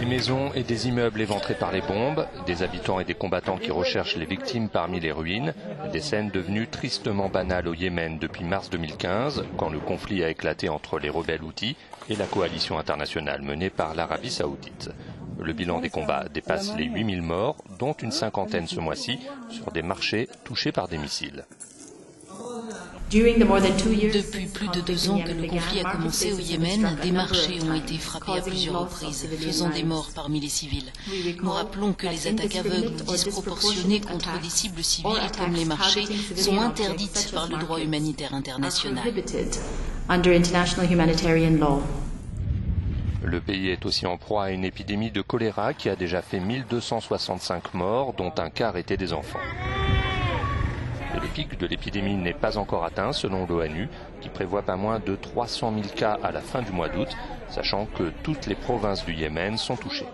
Des maisons et des immeubles éventrés par les bombes, des habitants et des combattants qui recherchent les victimes parmi les ruines, des scènes devenues tristement banales au Yémen depuis mars 2015, quand le conflit a éclaté entre les rebelles houthis et la coalition internationale menée par l'Arabie saoudite. Le bilan des combats dépasse les 8000 morts, dont une cinquantaine ce mois-ci, sur des marchés touchés par des missiles. Depuis plus de deux ans que le conflit a commencé au Yémen, des marchés ont été frappés à plusieurs reprises, faisant des morts parmi les civils. Nous rappelons que les attaques aveugles ou disproportionnées contre des cibles civiles comme les marchés sont interdites par le droit humanitaire international. Le pays est aussi en proie à une épidémie de choléra qui a déjà fait 1265 morts, dont un quart étaient des enfants. Le pic de l'épidémie n'est pas encore atteint selon l'ONU, qui prévoit pas moins de 300 000 cas à la fin du mois d'août, sachant que toutes les provinces du Yémen sont touchées.